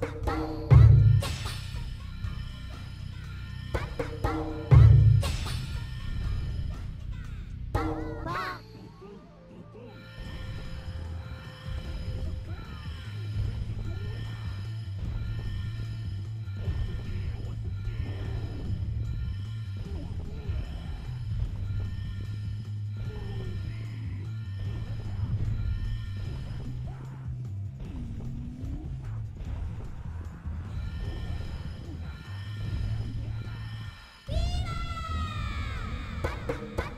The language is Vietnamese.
Bye. Bye.